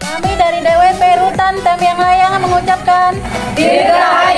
Kami dari DWP Rutan Tamiang Layang mengucapkan Dirgahayu